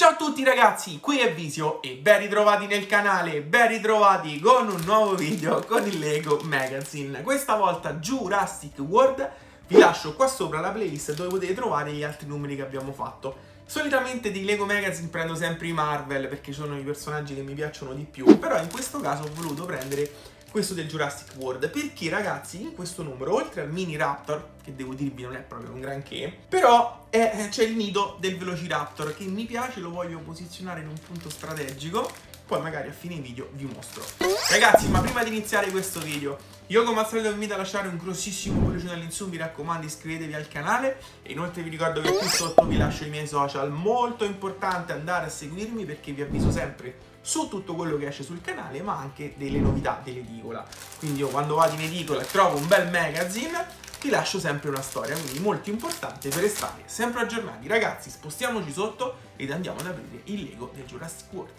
Ciao a tutti ragazzi, qui è Visio e ben ritrovati nel canale, ben ritrovati con un nuovo video con il Lego Magazine. Questa volta Jurassic World, vi lascio qua sopra la playlist dove potete trovare gli altri numeri che abbiamo fatto. Solitamente di Lego Magazine prendo sempre i Marvel perché sono i personaggi che mi piacciono di più, però in questo caso ho voluto prendere questo del Jurassic World perché ragazzi in questo numero oltre al mini Raptor che devo dirvi non è proprio un granché però c'è il nido del Velociraptor che mi piace lo voglio posizionare in un punto strategico poi magari a fine video vi mostro. Ragazzi ma prima di iniziare questo video io come al solito vi invito a lasciare un grossissimo pollice all'insù mi raccomando iscrivetevi al canale. E inoltre vi ricordo che qui sotto vi lascio i miei social. Molto importante andare a seguirmi perché vi avviso sempre su tutto quello che esce sul canale ma anche delle novità dell'edicola. Quindi io quando vado in edicola e trovo un bel magazine ti lascio sempre una storia quindi molto importante per restare sempre aggiornati ragazzi spostiamoci sotto ed andiamo ad aprire il Lego del Jurassic World.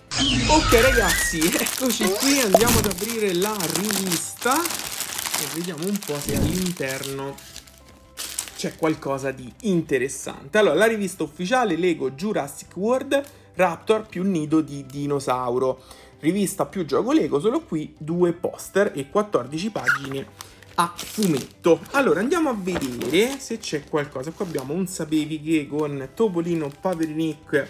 Ok ragazzi eccoci qui andiamo ad aprire la rivista e vediamo un po' se all'interno c'è qualcosa di interessante. Allora la rivista ufficiale Lego Jurassic World Raptor più nido di dinosauro. Rivista più gioco Lego, solo qui due poster e 14 pagine a fumetto. Allora andiamo a vedere se c'è qualcosa. Qua abbiamo un sapevi che con Topolino, Paperinic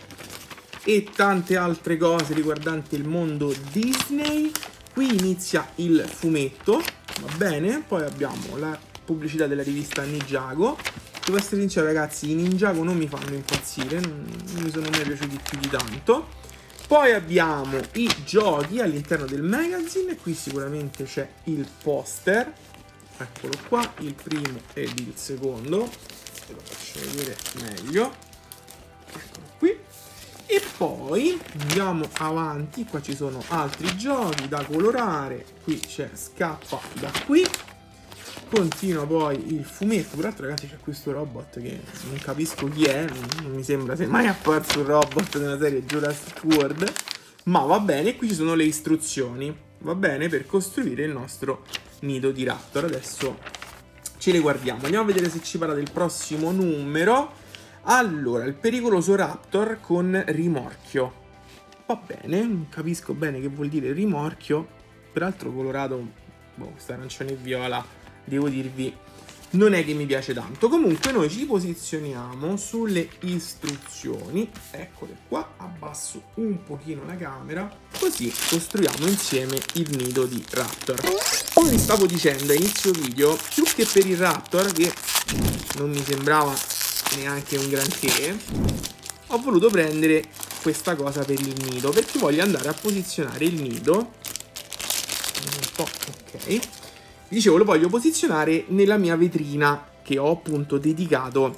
e tante altre cose riguardanti il mondo Disney. Qui inizia il fumetto, va bene? Poi abbiamo la pubblicità della rivista Ninjago Devo essere sincero ragazzi, i Ninjago non mi fanno impazzire, non, non mi sono mai piaciuti più di tanto. Poi abbiamo i giochi all'interno del magazine, qui sicuramente c'è il poster, eccolo qua, il primo ed il secondo, ve lo faccio vedere meglio, eccolo qui. E poi andiamo avanti, qua ci sono altri giochi da colorare, qui c'è scappa da qui, Continua poi il fumetto. Peraltro, ragazzi, c'è questo robot che non capisco chi è. Non mi sembra sia mai apparso un robot nella serie Jurassic World. Ma va bene, qui ci sono le istruzioni. Va bene per costruire il nostro nido di raptor. Adesso ce le guardiamo. Andiamo a vedere se ci parla del prossimo numero. Allora, il pericoloso raptor con rimorchio. Va bene, capisco bene che vuol dire rimorchio. Peraltro colorato, boh, questa arancione e viola devo dirvi non è che mi piace tanto. Comunque noi ci posizioniamo sulle istruzioni, eccole qua, abbasso un pochino la camera, così costruiamo insieme il nido di Raptor. Come stavo dicendo a inizio video, più che per il Raptor, che non mi sembrava neanche un granché, ho voluto prendere questa cosa per il nido, perché voglio andare a posizionare il nido, un po', ok, dicevo lo voglio posizionare nella mia vetrina che ho appunto dedicato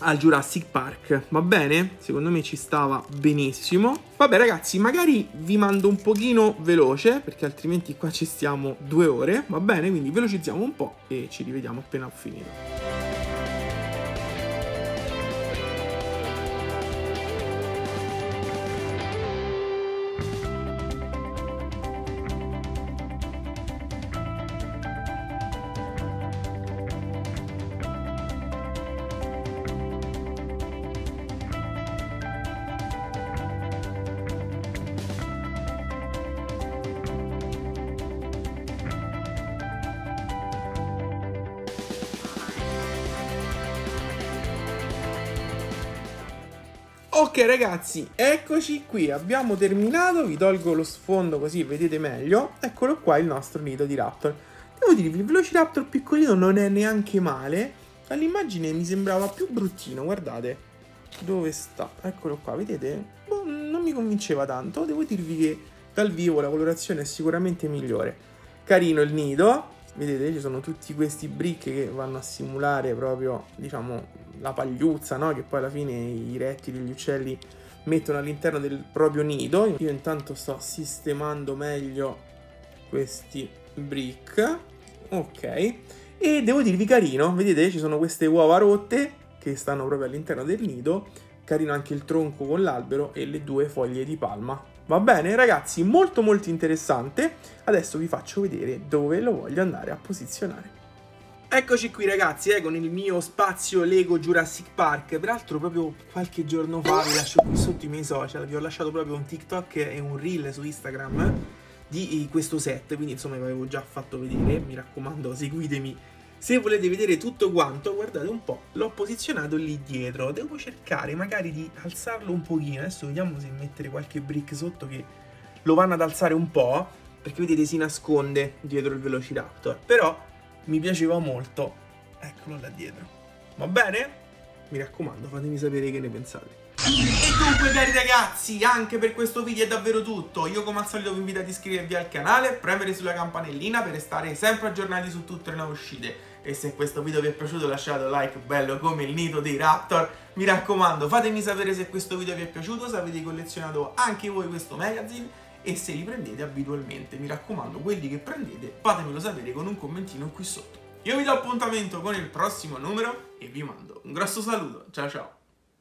al Jurassic Park, va bene? Secondo me ci stava benissimo. Vabbè ragazzi, magari vi mando un pochino veloce, perché altrimenti qua ci stiamo due ore, va bene? Quindi velocizziamo un po' e ci rivediamo appena ho finito. Ok ragazzi, eccoci qui, abbiamo terminato, vi tolgo lo sfondo così vedete meglio. Eccolo qua il nostro nido di Raptor. Devo dirvi, il Velociraptor piccolino non è neanche male. Dall'immagine mi sembrava più bruttino, guardate. Dove sta? Eccolo qua, vedete? Boh, non mi convinceva tanto, devo dirvi che dal vivo la colorazione è sicuramente migliore. Carino il nido, vedete ci sono tutti questi brick che vanno a simulare proprio diciamo la pagliuzza no? che poi alla fine i rettili gli uccelli mettono all'interno del proprio nido. Io intanto sto sistemando meglio questi brick. Ok. E devo dirvi carino vedete ci sono queste uova rotte che stanno proprio all'interno del nido. Carino anche il tronco con l'albero e le due foglie di palma Va bene ragazzi, molto molto interessante. Adesso vi faccio vedere dove lo voglio andare a posizionare. Eccoci qui ragazzi, eh, con il mio spazio Lego Jurassic Park. Peraltro proprio qualche giorno fa vi lascio qui sotto i miei social, vi ho lasciato proprio un TikTok e un reel su Instagram di questo set, quindi insomma vi avevo già fatto vedere, mi raccomando seguitemi. Se volete vedere tutto quanto, guardate un po', l'ho posizionato lì dietro, devo cercare magari di alzarlo un pochino, adesso vediamo se mettere qualche brick sotto che lo vanno ad alzare un po', perché vedete si nasconde dietro il Velociraptor, però mi piaceva molto. Eccolo là dietro. Va bene? Mi raccomando, fatemi sapere che ne pensate. E dunque cari ragazzi, anche per questo video è davvero tutto. Io come al solito vi invito ad iscrivervi al canale, premere sulla campanellina per restare sempre aggiornati su tutte le nuove uscite. E se questo video vi è piaciuto lasciate un like bello come il nido dei Raptor. Mi raccomando, fatemi sapere se questo video vi è piaciuto, se avete collezionato anche voi questo magazine e se li prendete abitualmente. Mi raccomando, quelli che prendete fatemelo sapere con un commentino qui sotto. Io vi do appuntamento con il prossimo numero e vi mando un grosso saluto. Ciao ciao!